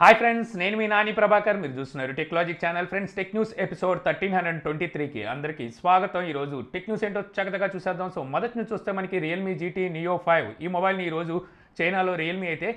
Hi friends నేను మీ నాని ప్రభాకర్ మీరు చూస్తున్నారు Technologic channel friends tech news episode thirteen hundred twenty త్రీకి అందరికీ స్వాగతం. ఈరోజు టెక్ న్యూస్ ఏంటో చక్కగా చూసేద్దాం. సో మొదటి నుంచి చూస్తే మనకి రియల్మీ జీటీ నియో ఫైవ్ ఈ మొబైల్ని ఈరోజు చైనాలో రియల్మీ అయితే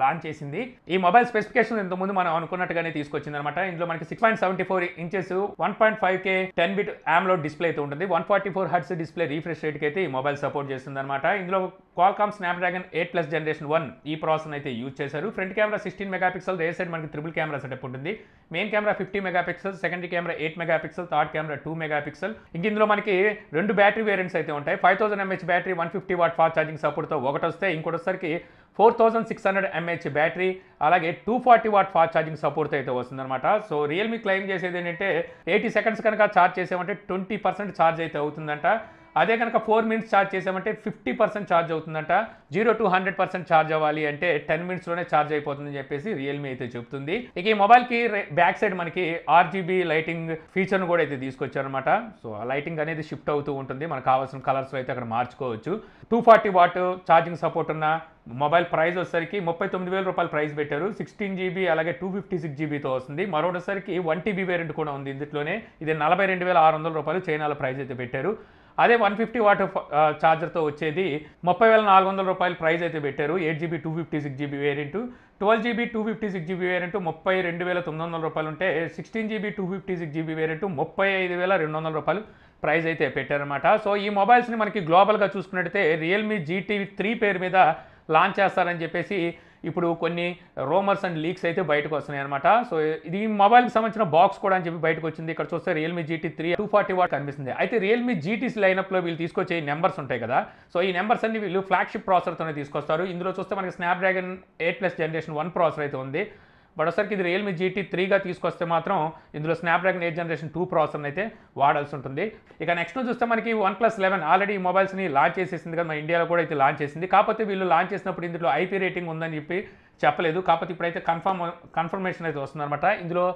లాంచ్ చేసింది. ఈ మొబైల్ స్పెసిఫికేషన్ ఇంతకుముందు మనం అనుకున్నట్టుగానే తీసుకొచ్చింది అనమాట ఇందులో మనకి six point seventy four inches one point five K ten bit ఆమ్లో display అయితే ఉంటుంది. One forty four hertz display refresh రేట్కి అయితే ఈ మొబైల్ సపోర్ట్ చేస్తుంది అనమాట ఇందులో Qualcomm Snapdragon eight plus generation one ఈ ప్రాసెస్ అయితే యూజ్ చేశారు. Front camera sixteen mega rear రే సైడ్ మనకి ట్రిపుల్ కెమెరా సెటప్ ఉంటుంది. Main camera fifty mega pixel secondary camera eight megapixel third camera two mega pixel ఇంక ఇందులో మనకి రెండు battery variants అయితే ఉంటాయి. Five thousand mAh battery one fifty watt fast charging సపోర్ట్తో ఒకటి వస్తే ఇంకోటి వచ్చేసరికి four thousand six hundred mAh battery అలాగే two forty watt fast charging support అయితే వస్తుందన్నమాట. సో రియల్మీ క్లెయిమ్ చేసేది ఏంటంటే ఎయిటీ సెకండ్స్ కనుక ఛార్జ్ చేసామంటే ట్వంటీ పర్సెంట్ ఛార్జ్ అయితే అవుతుందంట. అదే కనుక ఫోర్ మినిట్స్ ఛార్జ్ చేసామంటే ఫిఫ్టీ పర్సెంట్ ఛార్జ్ అవుతుందంట. Zero to hundred percent charge అవ్వాలి అంటే టెన్ మినిట్స్లోనే ఛార్జ్ అయిపోతుందని చెప్పేసి రియల్మీ అయితే చెప్తుంది. ఇక ఈ మొబైల్కి బ్యాక్ సైడ్ మనకి ఆర్జీబీ లైటింగ్ ఫీచర్ను కూడా అయితే తీసుకొచ్చారనమాట సో ఆ లైటింగ్ అనేది షిఫ్ట్ అవుతూ ఉంటుంది. మనకు కావాల్సిన కలర్స్లో అయితే అక్కడ మార్చుకోవచ్చు. Two forty watt charging support ఉన్న మొబైల్ ప్రైస్ వచ్చేసరికి ముప్పై తొమ్మిది వేల రూపాయలు ప్రైస్ పెట్టారు. సిక్స్టీన్ జీబీ అలాగే టూ ఫిఫ్టీ సిక్స్ జీబీతో వస్తుంది. మరొకసారికి వన్ టీబీ వేరియంట్ కూడా ఉంది ఇందులోనే. ఇది నలభై రెండు వేల ఆరు వందల రూపాయలు చైనాలో ప్రైస్ అయితే పెట్టారు. అదే వన్ ఫిఫ్టీ వాట్ ఛార్జర్తో వచ్చేది. ముప్పై వేల నాలుగు వందల రూపాయల ప్రైస్ అయితే పెట్టారు. Eight GB two fifty six GB variant. Twelve GB two fifty six GB variant ముప్పై రెండు వేల తొమ్మిది వందల రూపాయలు ఉంటే sixteen GB two fifty six GB variant ముప్పై ఐదు వేల రెండు వందల రూపాయలు ప్రైస్ అయితే పెట్టారనమాట సో ఈ మొబైల్స్ని మనకి గ్లోబల్గా చూసుకున్నట్టయితే రియల్మీ జీటీ త్రీ పేరు మీద లాంచ్ చేస్తారని చెప్పేసి ఇప్పుడు కొన్ని రోమర్స్ అండ్ లీక్స్ అయితే బయటకు వస్తున్నాయి అనమాట సో ఇది మొబైల్కి సంబంధించిన బాక్స్ కూడా అని చెప్పి బయటకు వచ్చింది. ఇక్కడ చూస్తే Realme GT three two forty watt కనిపిస్తుంది. అయితే రియల్మీ జీటీస్ లైనప్లో వీళ్ళు తీసుకొచ్చే నెంబర్స్ ఉంటాయి కదా. సో ఈ నెంబర్స్ అన్ని వీళ్ళు ఫ్లాగ్షిప్ ప్రాసెసర్తోనే తీసుకొస్తారు. ఇందులో చూస్తే మనకి Snapdragon eight plus generation one processor అయితే ఉంది. బట్ ఇది రియల్మీ జీటీ త్రీగా తీసుకొస్తే మాత్రం ఇందులో Snapdragon eight generation two processor అయితే వాడాల్సి ఉంటుంది. ఇక నెక్స్ట్ చూస్తే మనకి వన్ ప్లస్ లెవెన్ ఆల్రెడీ ఈ మొబైల్స్ని లాంచ్ చేసేసింది కదా మన ఇండియాలో కూడా అయితే లాంచ్ చేసింది. కాకపోతే వీళ్ళు లాంచ్ చేసినప్పుడు ఇందులో ఐపీ రేటింగ్ ఉందని చెప్పి చెప్పలేదు. కాకపోతే ఇప్పుడైతే కన్ఫర్మ్ కన్ఫర్మేషన్ అయితే వస్తుందన్నమాట. ఇందులో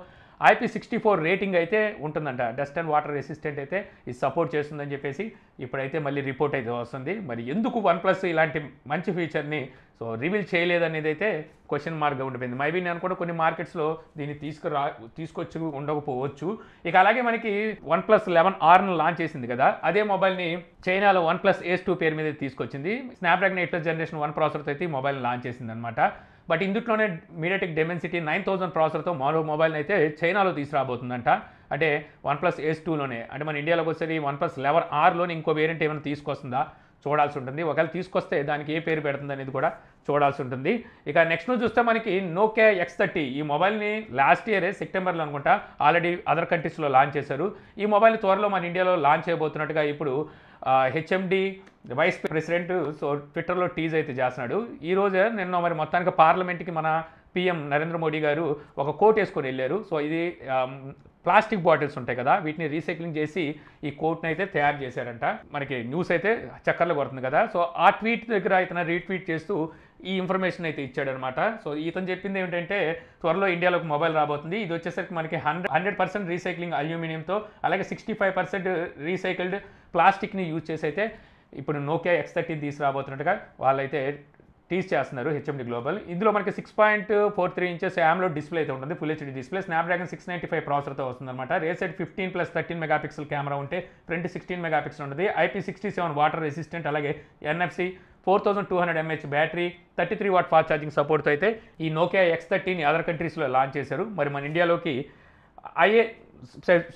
ఐపీ సిక్స్టీ ఫోర్ రేటింగ్ అయితే ఉంటుందంట. డస్ట్ అండ్ వాటర్ రెసిస్టెంట్ అయితే ఇది సపోర్ట్ చేస్తుందని చెప్పేసి ఇప్పుడైతే మళ్ళీ రిపోర్ట్ అయితే వస్తుంది. మరి ఎందుకు వన్ ప్లస్ ఇలాంటి మంచి ఫీచర్ని సో రివీల్ చేయలేదనేది అయితే క్వశ్చన్ మార్క్గా ఉండిపోయింది. మైబీ నేను కూడా కొన్ని మార్కెట్స్లో దీన్ని తీసుకురా తీసుకొచ్చి ఉండకపోవచ్చు. ఇక అలాగే మనకి వన్ ప్లస్ లెవెన్ ఆర్ను లాంచ్ చేసింది కదా అదే మొబైల్ని చైనాలో వన్ ప్లస్ ఏస్ టూ పేరు మీద తీసుకొచ్చింది. Snapdragon eight plus generation one ప్రాసెసర్తో అయితే ఈ మొబైల్ లాంచ్ చేసింది అనమాట బట్ ఇందులోనే మీడియాటెక్ డెమెన్సిటీ నైన్ థౌసండ్ ప్రాసెసర్తో మరో మొబైల్ అయితే చైనాలో తీసుకురాబోతుందంట. అంటే వన్ ప్లస్ ఎస్ టూలోనే. అంటే మన ఇండియాలోకి వచ్చేది వన్ ప్లస్ లెవెన్ ఆర్లోని ఇంకో వేరియంట్ ఏమైనా తీసుకొస్తుందా? చూడాల్సి ఉంటుంది. ఒకవేళ తీసుకొస్తే దానికి ఏ పేరు పెడుతుంది అనేది కూడా చూడాల్సి ఉంటుంది. ఇక నెక్స్ట్ చూస్తే మనకి నోకియా ఎక్స్ థర్టీ ఈ మొబైల్ని లాస్ట్ ఇయరే సెప్టెంబర్లో అనుకుంటా ఆల్రెడీ అదర్ కంట్రీస్లో లాంచ్ చేశారు. ఈ మొబైల్ త్వరలో మన ఇండియాలో లాంచ్ చేయబోతున్నట్టుగా ఇప్పుడు హెచ్ఎండి వైస్ ప్రెసిడెంట్ సో ట్విట్టర్లో టీజ్ అయితే చేస్తున్నాడు. ఈ రోజే నిన్న మరి మొత్తానికి పార్లమెంట్కి మన పిఎం నరేంద్ర మోడీ గారు ఒక కోట్ వేసుకొని వెళ్ళారు. సో ఇది ప్లాస్టిక్ బాటిల్స్ ఉంటాయి కదా వీటిని రీసైక్లింగ్ చేసి ఈ కోట్ని అయితే తయారు చేశారంట. మనకి న్యూస్ అయితే చక్కర్లు కొడుతుంది కదా. సో ఆ ట్వీట్ దగ్గర ఇతను రీట్వీట్ చేస్తూ ఈ ఇన్ఫర్మేషన్ అయితే ఇచ్చాడనమాట. సో ఇతను చెప్పింది ఏంటంటే త్వరలో ఇండియాలో మొబైల్ రాబోతుంది. ఇది వచ్చేసరికి మనకి హండ్రెడ్ హండ్రెడ్ పర్సెంట్ రీసైక్లింగ్ అల్యూమినియంతో అలాగే సిక్స్టీ ఫైవ్ పర్సెంట్ రీసైకిల్డ్ ప్లాస్టిక్ని యూజ్ చేసి అయితే ఇప్పుడు నోకియా ఎక్స్ థర్టీ తీసుకురాబోతున్నట్టుగా వాళ్ళైతే టీస్ చేస్తున్నారు హెచ్ఎండి గ్లోబల్ ఇందులో మనకి six point four three inches యామ్లో display అయితే ఉంటుంది full HD display Snapdragon six ninety five ప్రాసెసర్తో వస్తుందన్నమాట. రేసెట్ fifteen plus thirteen megapixel camera ఉంటే ఫ్రంట్ సిక్స్టీన్ మెగాపిక్సెల్ ఉంటుంది. IP sixty seven water resistant అలాగే NFC four thousand two hundred mAh battery thirty three watt fast charging సపోర్ట్తో అయితే ఈ Nokia X థర్టీని other కంట్రీస్లో launch చేశారు. మరి మన ఇండియాలోకి ఐఏ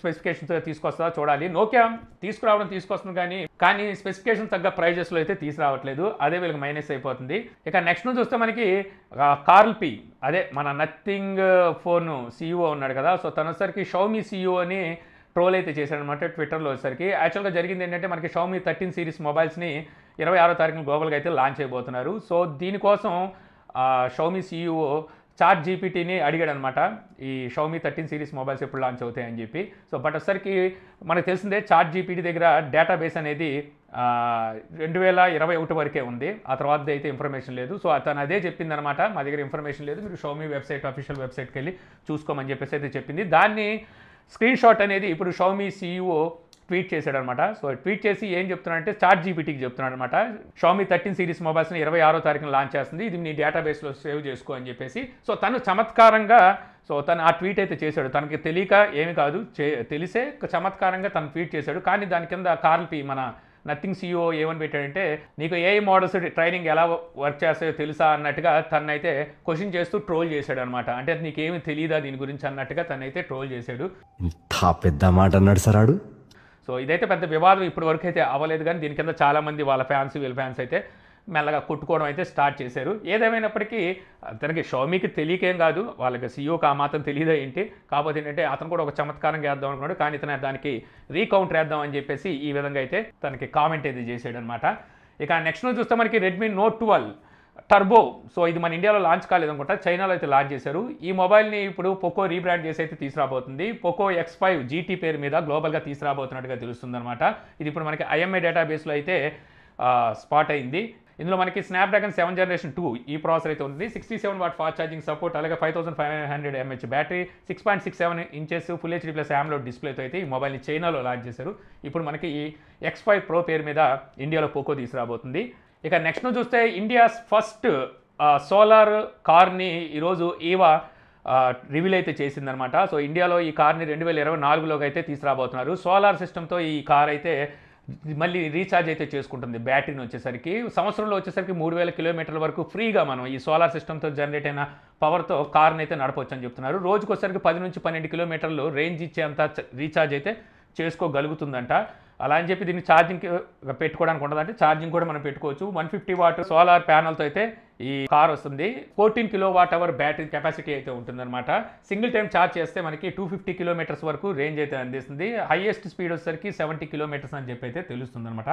స్పెసిఫికేషన్స్ తీసుకొస్తుందా చూడాలి. నోకియా తీసుకురావడం తీసుకొస్తుంది కానీ కానీ స్పెసిఫికేషన్ తగ్గ ప్రైజెస్లో అయితే తీసుకురావట్లేదు. అదే వీళ్ళకి మైనస్ అయిపోతుంది. ఇక నెక్స్ట్ నుంచి చూస్తే మనకి కార్ల్ పి అదే మన నథింగ్ ఫోన్ సీఈఓ ఉన్నాడు కదా. సో తనసరికి షౌమి సీఈఓ అని ట్రోల్ అయితే చేశాడనమాట ట్విట్టర్లో వచ్చేసరికి. యాక్చువల్గా జరిగింది ఏంటంటే మనకి షౌమి థర్టీన్ సిరీస్ మొబైల్స్ని ఇరవై ఆరో తారీఖున గ్లోబల్గా అయితే లాంచ్ అయిపోతున్నారు. సో దీనికోసం షౌమి సీఈఓ చార్ట్ జీపీటీని అడిగాడు అనమాట ఈ షౌమీ థర్టీన్ సిరీస్ మొబైల్స్ ఎప్పుడు లాంచ్ అవుతాయని చెప్పి. సో బట్ ఒకసారికి మనకు తెలిసిందే చార్ట్ జీపీటీ దగ్గర డేటాబేస్ అనేది రెండు వేల ఇరవై ఒకటి వరకే ఉంది. ఆ తర్వాత అయితే ఇన్ఫర్మేషన్ లేదు. సో అతను అదే చెప్పింది అనమాట మా దగ్గర ఇన్ఫర్మేషన్ లేదు. మీరు షౌమి వెబ్సైట్ అఫీషియల్ వెబ్సైట్కి వెళ్ళి చూసుకోమని చెప్పేసి అయితే చెప్పింది. దాన్ని స్క్రీన్ షాట్ అనేది ఇప్పుడు షోమీ సీఈఓ ట్వీట్ చేశాడనమాట. సో ట్వీట్ చేసి ఏం చెప్తున్నాడంటే చార్ట్ జీపీటీకి చెప్తున్నాడు అనమాట షామీ థర్టీన్ సిరీస్ మొబైల్స్ని ఇరవై ఆరో తారీఖున లాంచ్ చేస్తుంది. ఇది నీ డేటాబేస్లో సేవ్ చేసుకో అని చెప్పేసి. సో తను చమత్కారంగా సో తను ఆ ట్వీట్ అయితే చేశాడు. తనకి తెలియక ఏమి కాదు చే తెలిసే చమత్కారంగా తను ట్వీట్ చేశాడు. కానీ దాని కింద కార్ల్పి మన నథింగ్ సీఈఓ ఏమని పెట్టాడంటే నీకు ఏ మోడల్స్ ట్రైనింగ్ ఎలా వర్క్ చేస్తాయో తెలుసా అన్నట్టుగా తనైతే క్వశ్చన్ చేస్తూ ట్రోల్ చేశాడు అనమాట అంటే నీకేమి తెలియదా దీని గురించి అన్నట్టుగా తనైతే ట్రోల్ చేశాడు. ఇంత పెద్ద మాట అన్నాడు సరాడు సో ఇదైతే పెద్ద వివాదం ఇప్పటి వరకు అయితే అవ్వలేదు కానీ దీని కింద చాలామంది వాళ్ళ ఫ్యాన్స్ వీళ్ళ ఫ్యాన్స్ అయితే మెల్లగా కొట్టుకోవడం అయితే స్టార్ట్ చేశారు. ఏదేమైనప్పటికీ అతనికి షౌమీకి తెలియకేం కాదు వాళ్ళకి సీఈఓకి ఆ మాత్రం తెలియదా ఏంటి? కాకపోతే ఏంటంటే అతను కూడా ఒక చమత్కారం చేద్దాం అనుకున్నాడు కానీ ఇతను దానికి రీకౌంటర్ వేద్దాం అని చెప్పేసి ఈ విధంగా అయితే తనకి కామెంట్ అయితే చేసాడు అనమాట ఇక నెక్స్ట్ చూస్తే మనకి Redmi Note twelve turbo so ఇది మన ఇండియాలో లాంచ్ కాలేదు అనుకుంటా చైనాలో అయితే లాంచ్ చేశారు. ఈ మొబైల్ని ఇప్పుడు పోకో రీబ్రాండ్ చేసి అయితే తీసుకురాబోతుంది. పోకో ఎక్స్ ఫైవ్ జీటీ పేరు మీద గ్లోబల్గా తీసుకురాబోతున్నట్టుగా తెలుస్తుంది అనమాట ఇది ఇప్పుడు మనకి ఐఎంఏ డేటాబేస్లో అయితే స్పాట్ అయింది. ఇందులో మనకి స్నాప్డ్రాగన్ సెవెన్ జనరేషన్ టూ ఈ ప్రాసెసర్ అయితే ఉంది. Sixty seven watt fast charging support అలాగే five thousand five hundred mAh battery six point six seven inches full HD plus ఆమ్లో డిస్ప్లేతో అయితే ఈ మొబైల్ని చైనాలో లాంచ్ చేశారు. ఇప్పుడు మనకి ఈ ఎక్స్ ఫైవ్ ప్రో పేరు మీద ఇండియాలో పోకో తీసుకురాబోతుంది. ఇక నెక్స్ట్ చూస్తే ఇండియాస్ ఫస్ట్ సోలార్ కార్ని ఈరోజు ఈవా రివీల్ అయితే చేసిందనమాట సో ఇండియాలో ఈ కార్ని రెండు వేల ఇరవై నాలుగులోకి అయితే తీసుకురాబోతున్నారు. సోలార్ సిస్టమ్తో ఈ కార్ అయితే మళ్ళీ రీఛార్జ్ అయితే చేసుకుంటుంది బ్యాటరీని వచ్చేసరికి. సంవత్సరంలో వచ్చేసరికి మూడు వేల కిలోమీటర్ల వరకు ఫ్రీగా మనం ఈ సోలార్ సిస్టమ్తో జనరేట్ అయిన పవర్తో కార్ని అయితే నడపవచ్చు అని చెప్తున్నారు. రోజుకొసరికి పది నుంచి పన్నెండు కిలోమీటర్లు రేంజ్ ఇచ్చేంత రీఛార్జ్ అయితే చేసుకోగలుగుతుందంట. అలా అని చెప్పి దీన్ని ఛార్జింగ్ పెట్టుకోవడానికి ఉండదంటే ఛార్జింగ్ కూడా మనం పెట్టుకోవచ్చు. వన్ ఫిఫ్టీ వాట్ సోలార్ ప్యానల్తో అయితే ఈ కార్ వస్తుంది. Fourteen kilo watt hour battery capacity అయితే ఉంటుందన్నమాట. సింగిల్ టైం ఛార్జ్ చేస్తే మనకి టూ ఫిఫ్టీ కిలోమీటర్స్ వరకు రేంజ్ అయితే అందిస్తుంది. హైయెస్ట్ స్పీడ్ వచ్చేసరికి సెవెంటీ కిలోమీటర్స్ అని చెప్పి అయితే తెలుస్తుంది అనమాట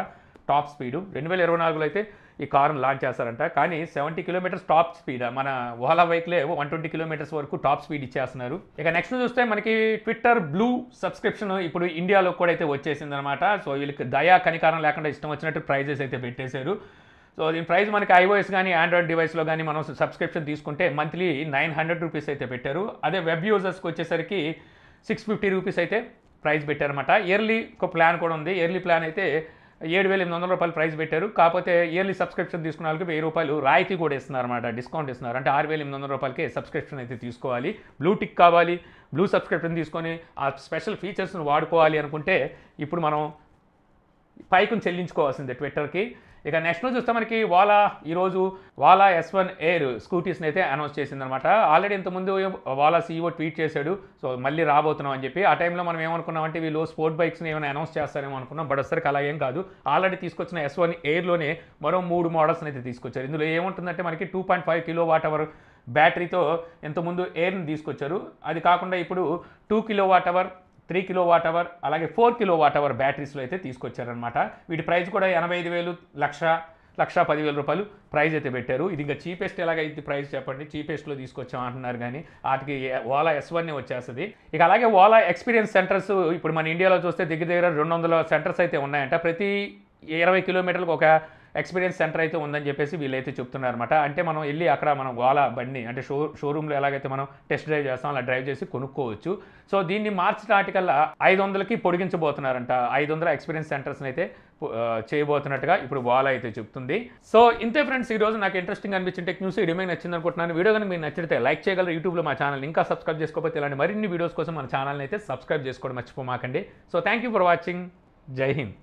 టాప్ స్పీడ్ రెండు వేల ఇరవై నాలుగులో అయితే ఈ కారును లాంచ్ చేస్తారంట. కానీ సెవెంటీ కిలోమీటర్స్ టాప్ స్పీడ్ మన ఓలా బైక్లే వన్ ట్వంటీ కిలోమీటర్స్ వరకు టాప్ స్పీడ్ ఇచ్చేస్తున్నారు. ఇక నెక్స్ట్ చూస్తే మనకి ట్విట్టర్ బ్లూ సబ్స్క్రిప్షన్ ఇప్పుడు ఇండియాలో కూడా అయితే వచ్చేసింది అనమాట సో వీళ్ళకి దయా కనికారం లేకుండా ఇష్టం వచ్చినట్టు ప్రైజెస్ అయితే పెట్టేశారు. సో దీని ప్రైస్ మనకి ఐఓఎస్ కానీ ఆండ్రాయిడ్ డివైస్లో కానీ మనం సబ్స్క్రిప్షన్ తీసుకుంటే మంత్లీ నైన్ హండ్రెడ్ రూపీస్ అయితే పెట్టారు. అదే వెబ్ యూజర్స్కి వచ్చేసరికి సిక్స్ ఫిఫ్టీ రూపీస్ అయితే ప్రైస్ పెట్టారన్నమాట. ఇయర్లీ ఒక ప్లాన్ కూడా ఉంది. ఇయర్లీ ప్లాన్ అయితే ఏడు వేల ఎనిమిది వందల రూపాయలు ప్రైస్ పెట్టారు. కాకపోతే ఇయర్లీ సబ్స్క్రిప్షన్ తీసుకున్న వాళ్ళకి వెయ్యి రూపాయలు రాయితీ కూడా ఇస్తున్నారు అనమాట డిస్కౌంట్ ఇస్తున్నారు. అంటే ఆరు వేల ఎనిమిది వందల రూపాయలకి సబ్స్క్రిప్షన్ అయితే తీసుకోవాలి. బ్లూ టిక్ కావాలి. బ్లూ సబ్స్క్రిప్షన్ తీసుకొని ఆ స్పెషల్ ఫీచర్స్ని వాడుకోవాలి అనుకుంటే ఇప్పుడు మనం పైకుని చెల్లించుకోవాల్సిందే ట్విట్టర్కి. ఇక నెక్స్ట్ చూస్తే మనకి వాలా ఈరోజు వాలా ఎస్ వన్ ఎయిర్ స్కూటీస్ని అయితే అనౌన్స్ చేసిందనమాట. ఆల్రెడీ ఇంతకుముందు వాలా సీఈఓ ట్వీట్ చేశాడు సో మళ్ళీ రాబోతున్నాం అని చెప్పి. ఆ టైంలో మనం ఏమనుకున్నామంటే వీళ్ళు స్పోర్ట్ బైక్స్ని ఏమైనా అనౌన్స్ చేస్తారేమో అనుకున్నాం బట్ అసలు అలా ఏం కాదు. ఆల్రెడీ తీసుకొచ్చిన ఎస్ వన్ ఎయిర్లోనే మరో మూడు మోడల్స్ని అయితే తీసుకొచ్చారు. ఇందులో ఏముంటుందంటే మనకి two point five kilo watt hour బ్యాటరీతో ఇంతకుముందు ఎయిర్ని తీసుకొచ్చారు. అది కాకుండా ఇప్పుడు two kilo watt hour three kilo watt hour అలాగే ఫోర్ కిలో వాట్ అవర్ బ్యాటరీస్లో అయితే తీసుకొచ్చారనమాట వీటి ప్రైస్ కూడా ఎనభై ఐదు వేలు లక్ష లక్ష పదివేల రూపాయలు ప్రైజ్ అయితే పెట్టారు. ఇది ఇంకా చీపెస్ట్ ఎలాగైతే ప్రైస్ చెప్పండి? చీపెస్ట్లో తీసుకొచ్చాం అంటున్నారు కానీ వాటికి ఓలా ఎస్ వన్ వచ్చేస్తుంది. ఇక అలాగే ఓలా ఎక్స్పీరియన్స్ సెంటర్స్ ఇప్పుడు మన ఇండియాలో చూస్తే దగ్గర దగ్గర రెండు వందల సెంటర్స్ అయితే ఉన్నాయంట. ప్రతి ఇరవై కిలోమీటర్లకు ఒక ఎక్స్పీరియన్స్ సెంటర్ అయితే ఉందని చెప్పేసి వీళ్ళైతే చెప్తున్నారు అంటే మనం వెళ్ళి అక్కడ మనం ఓలా బండి అంటే షో షోరూమ్లో ఎలాగైతే మనం టెస్ట్ డ్రైవ్ చేస్తాం అలా డ్రైవ్ చేసి కొనుక్కోవచ్చు. సో దీన్ని మార్చి నాటికల్లా ఐదు వందలకి పొడిగించబోతున్నారంట. ఐదు వందల ఎక్స్పీరియన్స్ సెంటర్స్ని అయితే చేయబోతున్నట్టుగా ఇప్పుడు వాలా అయితే చెప్తుంది. సో ఇంతే ఫ్రెండ్స్ ఈ రోజు నాకు ఇంట్రెస్టింగ్ అనిపించిన టెక్ న్యూస్ వీడియో మీకు నచ్చింది అనుకుంటున్నాను. వీడియో కనుక మీకు నచ్చితే లైక్ చేయగలరు. యూట్యూబ్లో మా ఛానల్ ఇంకా సబ్స్క్రైబ్ చేసుకోకపోతే ఇలాంటి మరిన్ని వీడియోస్ కోసం మన ఛానల్ని అయితే సబ్స్క్రైబ్ చేసుకోవడం మర్చిపోమాకండి. So thank you for watching Jai Hind.